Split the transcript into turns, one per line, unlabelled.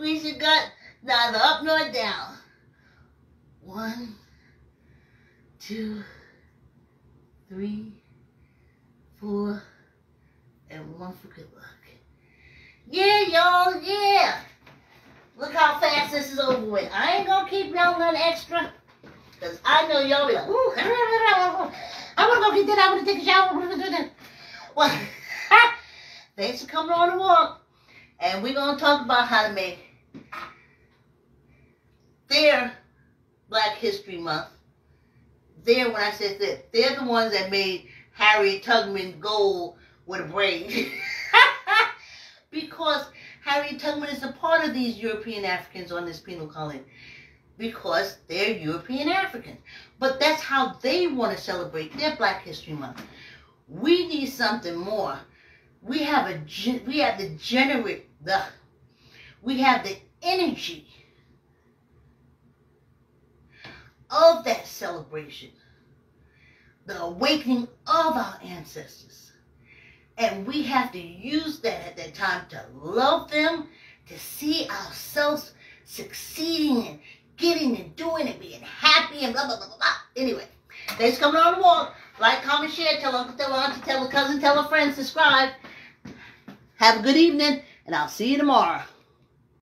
Squeeze your gut, neither up nor down. One, two, three, four, and one for good luck. Yeah, y'all, yeah. Look how fast this is over with. I ain't gonna keep y'all nothing extra. Cause I know y'all be like, ooh, I wanna go get that, I wanna take a shower. Well, thanks for coming on the walk. And we're gonna talk about how to make their Black History Month. They're when I said that they're the ones that made Harriet Tubman gold with a brain. because Harriet Tubman is a part of these European Africans on this penal colony. Because they're European Africans. But that's how they want to celebrate their Black History Month. We need something more. We have a we have the generate the we have the energy of that celebration, the awakening of our ancestors. And we have to use that at that time to love them, to see ourselves succeeding and getting and doing and being happy and blah, blah, blah, blah, blah. Anyway, thanks for coming on the walk. Like, comment, share, tell uncle, tell auntie, tell a cousin, tell a friend, subscribe. Have a good evening, and I'll see you tomorrow.